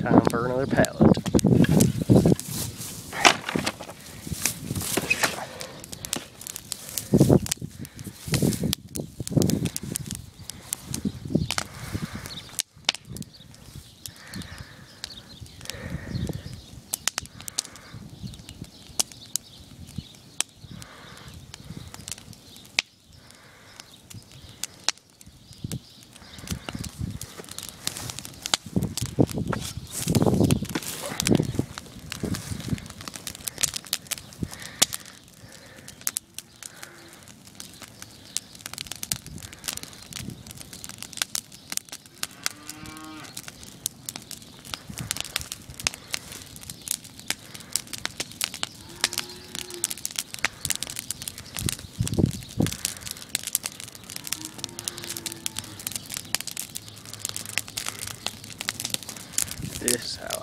Time for another pallet. This house.